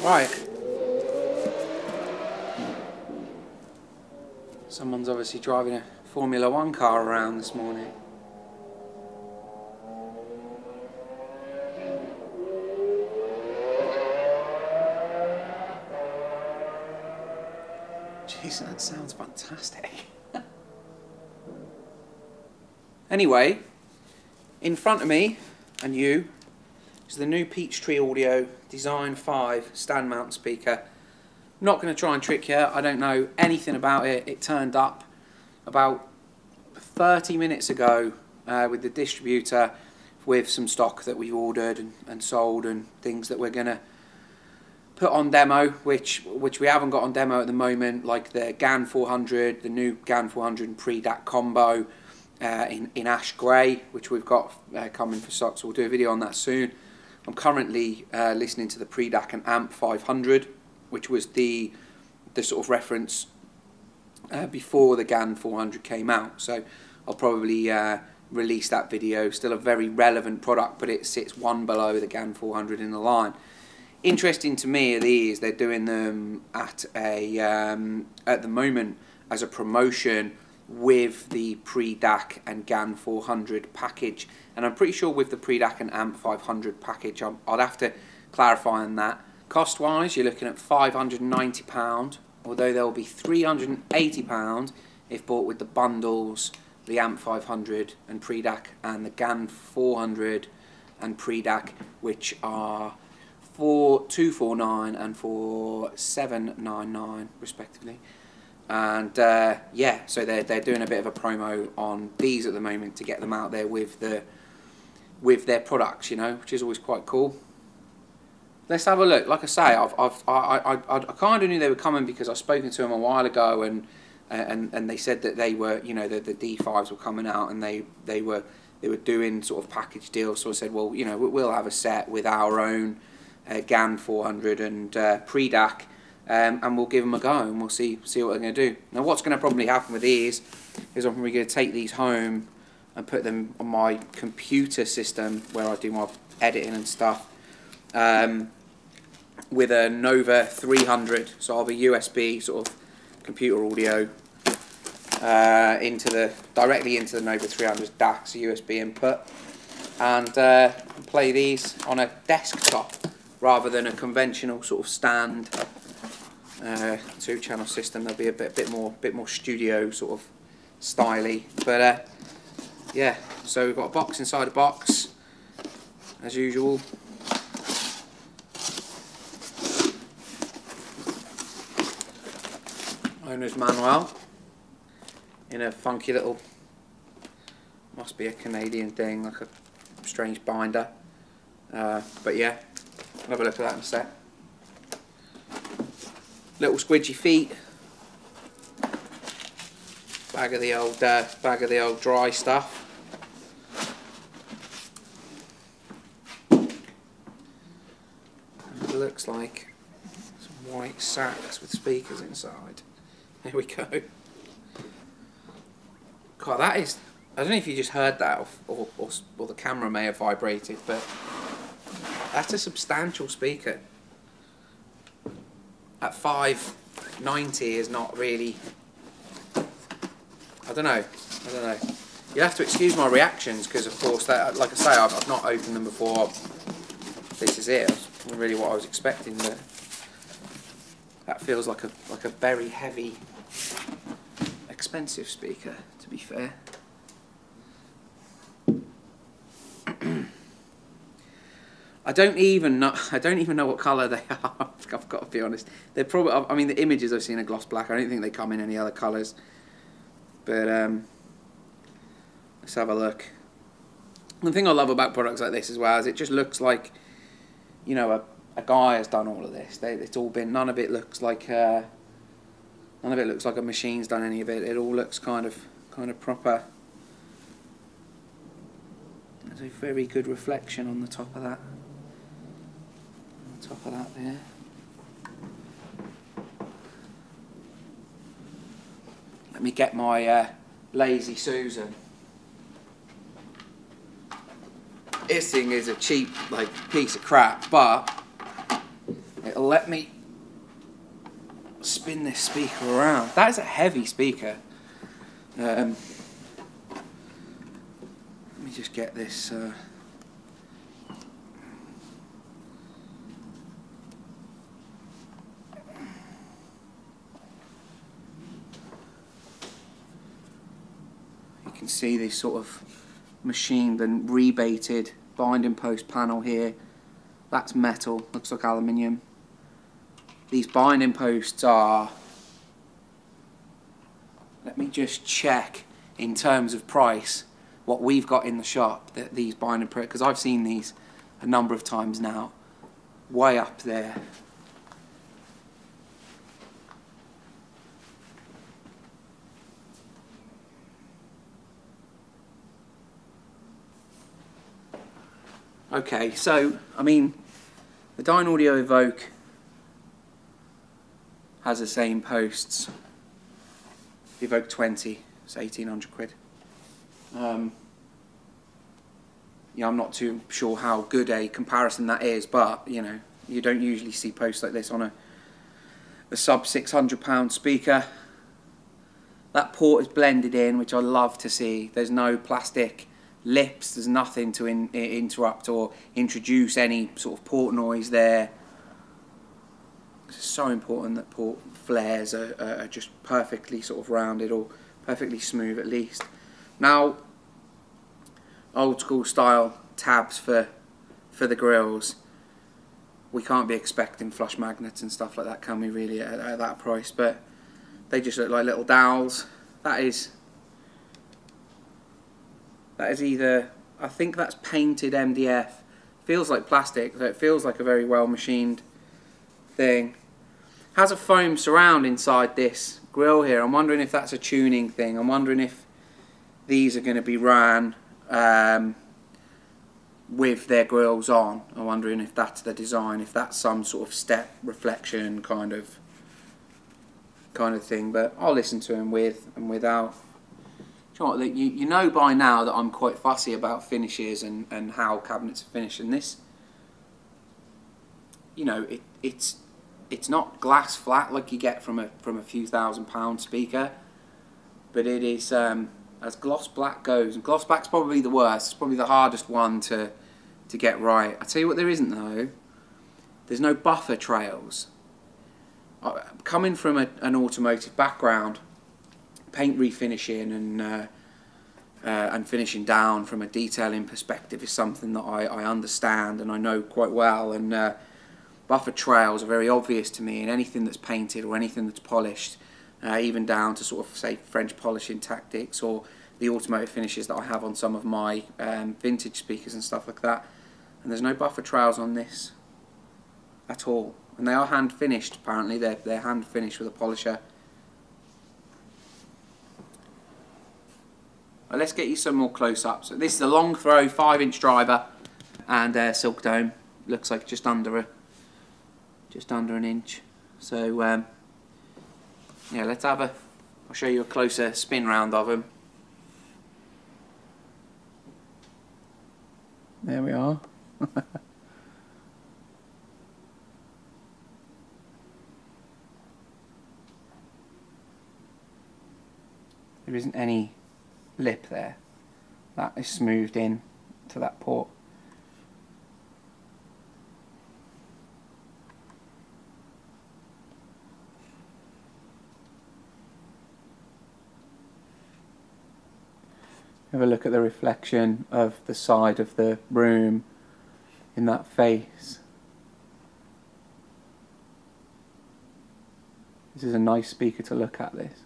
Right. Someone's obviously driving a Formula One car around this morning. Jeez, that sounds fantastic. anyway, in front of me and you is the new Peachtree Audio Design 5 stand mount speaker. Not going to try and trick you, I don't know anything about it. It turned up about 30 minutes ago uh, with the distributor with some stock that we've ordered and, and sold and things that we're going to put on demo, which which we haven't got on demo at the moment, like the GAN 400, the new GAN 400 and pre-DAC combo uh, in, in ash grey, which we've got uh, coming for stock, so we'll do a video on that soon. I'm currently uh, listening to the pre-DAC and AMP 500, which was the the sort of reference uh, before the GAN 400 came out, so I'll probably uh, release that video. Still a very relevant product, but it sits one below the GAN 400 in the line interesting to me are these. They're doing them at a um, at the moment as a promotion with the pre-DAC and GAN 400 package, and I'm pretty sure with the pre-DAC and AMP 500 package, i would have to clarify on that. Cost-wise, you're looking at 590 pound, although there will be 380 pound if bought with the bundles, the AMP 500 and pre-DAC, and the GAN 400 and pre-DAC, which are for 249 and for 799 respectively and uh, yeah so they're, they're doing a bit of a promo on these at the moment to get them out there with the with their products you know which is always quite cool. Let's have a look. Like I say I've, I've, I, I, I, I kind of knew they were coming because I've spoken to them a while ago and and, and they said that they were you know the, the D5s were coming out and they, they were they were doing sort of package deals. So I said well you know we'll have a set with our own uh, GAN 400 and uh, pre-DAC um, and we'll give them a go and we'll see see what they're going to do. Now what's going to probably happen with these is I'm probably going to take these home and put them on my computer system where I do my editing and stuff um, with a Nova 300 so I'll be USB sort of computer audio uh, into the directly into the Nova 300 DAC, so USB input and uh, play these on a desktop rather than a conventional sort of stand uh, two channel system. There'll be a bit, bit more bit more studio sort of styly but uh, yeah so we've got a box inside a box as usual. Owner's manual in a funky little must be a Canadian thing like a strange binder. Uh, but yeah have a look at that in a sec. Little squidgy feet. Bag of the old uh, bag of the old dry stuff. it looks like some white sacks with speakers inside. Here we go. God, that is. I don't know if you just heard that or, or, or the camera may have vibrated, but that's a substantial speaker. At 590 is not really. I don't know. I don't know. You'll have to excuse my reactions because, of course, that, like I say, I've, I've not opened them before. This is it. Really what I was expecting, but that feels like a like a very heavy, expensive speaker. To be fair. I don't even know. I don't even know what colour they are. I've got to be honest. They're probably. I mean, the images I've seen are gloss black. I don't think they come in any other colours. But um, let's have a look. The thing I love about products like this as well is it just looks like, you know, a, a guy has done all of this. They, it's all been. None of it looks like. Uh, none of it looks like a machine's done any of it. It all looks kind of kind of proper. There's a very good reflection on the top of that top of that there. Let me get my uh, Lazy Susan. This thing is a cheap like piece of crap, but it'll let me spin this speaker around. That is a heavy speaker. Um, let me just get this. Uh, you can see this sort of machined and rebated binding post panel here. That's metal, looks like aluminium. These binding posts are, let me just check in terms of price what we've got in the shop that these binding posts, because I've seen these a number of times now, way up there. Okay, so, I mean, the Dynaudio Evoke has the same posts. The Evoke 20, it's 1800 quid. Um, yeah, I'm not too sure how good a comparison that is, but, you know, you don't usually see posts like this on a, a sub 600 pound speaker. That port is blended in, which I love to see. There's no plastic lips, there's nothing to in, interrupt or introduce any sort of port noise there. It's so important that port flares are, are just perfectly sort of rounded or perfectly smooth at least. Now, old school style tabs for for the grills. We can't be expecting flush magnets and stuff like that, can we really, at, at that price? But they just look like little dowels. That is that is either, I think that's painted MDF. Feels like plastic, so it feels like a very well machined thing. Has a foam surround inside this grill here. I'm wondering if that's a tuning thing. I'm wondering if these are going to be ran um, with their grills on. I'm wondering if that's the design, if that's some sort of step reflection kind of kind of thing. But I'll listen to them with and without you know, you, you know by now that I'm quite fussy about finishes and, and how cabinets are finished. And this, you know, it, it's it's not glass flat like you get from a from a few thousand pound speaker, but it is um, as gloss black goes. And gloss black's probably the worst. It's probably the hardest one to to get right. I tell you what, there isn't though. There's no buffer trails. Uh, coming from a, an automotive background, paint refinishing and uh, uh, and finishing down from a detailing perspective is something that I, I understand and I know quite well. And uh, buffer trails are very obvious to me in anything that's painted or anything that's polished uh, even down to sort of say French polishing tactics or the automotive finishes that I have on some of my um, vintage speakers and stuff like that. And there's no buffer trails on this at all. And they are hand finished apparently. They're, they're hand finished with a polisher Well, let's get you some more close-ups. So this is a long throw, 5-inch driver, and uh, silk dome. Looks like just under a, just under an inch. So um, yeah, let's have a. I'll show you a closer spin round of them. There we are. there isn't any lip there. That is smoothed in to that port. Have a look at the reflection of the side of the room in that face. This is a nice speaker to look at this.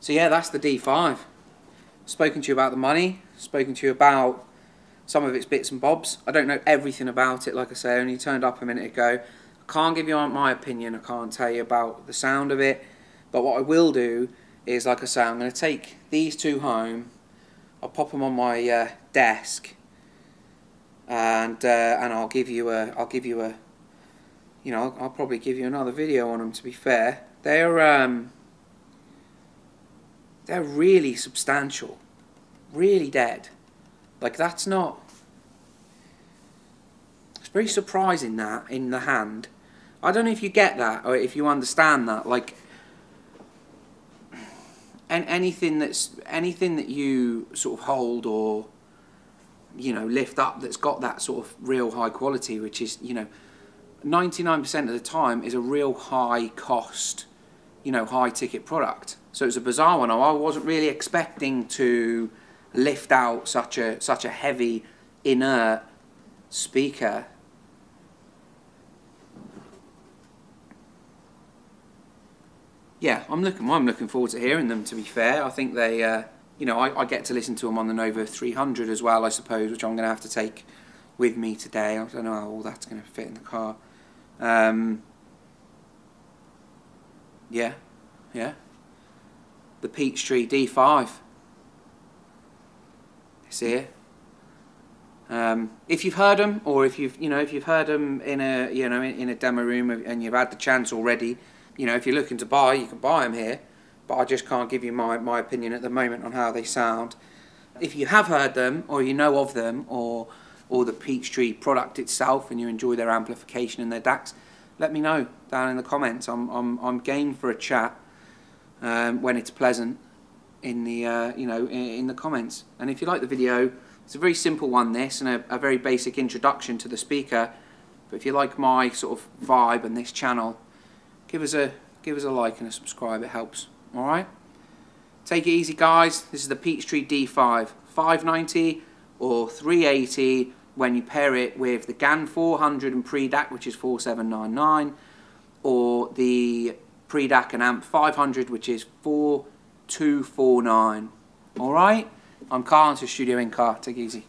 So yeah, that's the D5. Spoken to you about the money, spoken to you about some of its bits and bobs. I don't know everything about it, like I say, I only turned up a minute ago. I can't give you my opinion, I can't tell you about the sound of it, but what I will do is, like I say, I'm going to take these two home, I'll pop them on my uh, desk, and uh, and I'll give you a I'll give you a you know I'll, I'll, probably give you another video on them to be fair they're um, they're really substantial. Really dead. Like that's not it's very surprising that in the hand. I don't know if you get that or if you understand that like and anything that's anything that you sort of hold or you know lift up that's got that sort of real high quality which is you know 99% of the time is a real high cost you know high ticket product so it's a bizarre one I wasn't really expecting to lift out such a such a heavy inert speaker yeah I'm looking I'm looking forward to hearing them to be fair I think they uh, you know, I, I, get to listen to them on the Nova 300 as well, I suppose, which I'm going to have to take with me today. I don't know how all that's going to fit in the car. Um, yeah, yeah. The Peachtree D5. It's here. Um, if you've heard them, or if you've you know if you've heard them in a you know in, in a demo room and you've had the chance already, you know if you're looking to buy, you can buy them here but I just can't give you my, my opinion at the moment on how they sound. If you have heard them, or you know of them, or or the Peachtree product itself, and you enjoy their amplification and their DACs, let me know down in the comments. I'm I'm I'm game for a chat um, when it's pleasant in the uh, you know in, in, the comments. And if you like the video, it's a very simple one. This and a, a very basic introduction to the speaker. But if you like my sort of vibe and this channel, give us a give us a like and a subscribe. It helps. Alright? Take it easy guys. This is the Peachtree D5. 590 or 380 when you pair it with the GAN 400 and pre-DAC which is 4799 or the pre-DAC and amp 500 which is 4249. Alright? I'm Carl, to Studio Incar. Take it easy.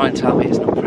Try and tell me it's not.